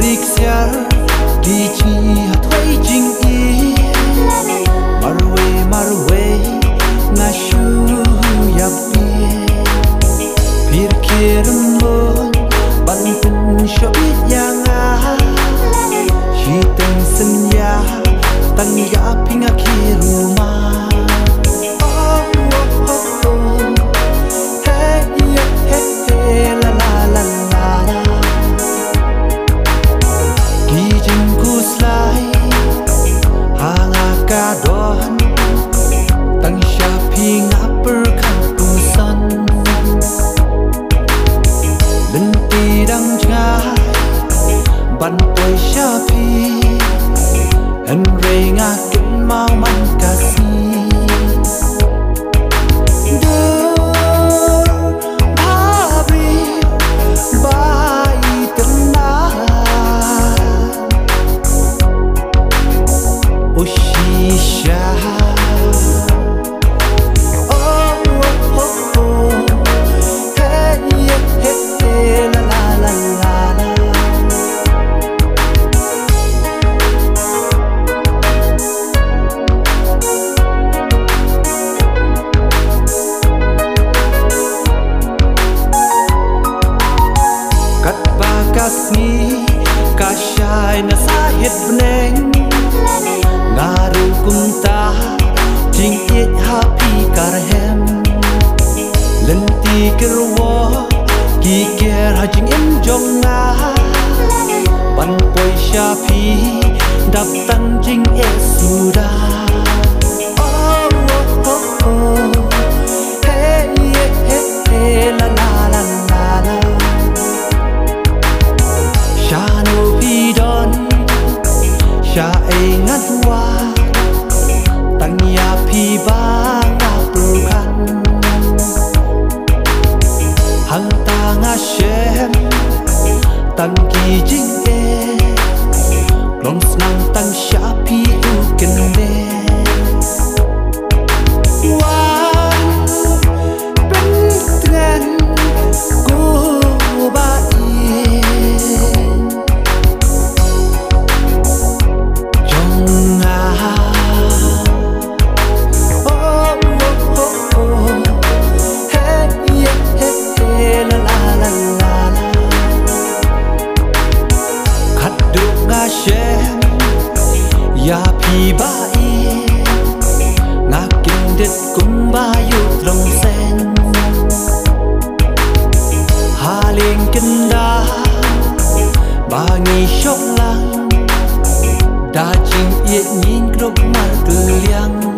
Zurück, ja, dich hier. bắn tới cha phi Hân rê ngạc kinh mau mắn cà lenti kerwo ki ker ha em jong na ban poi sha phi đập tăng đón, e suda tăng don't smile. Hà liên kinh đa ba nghi sốc lăng đa chinh yết nhìn lúc mà từ liang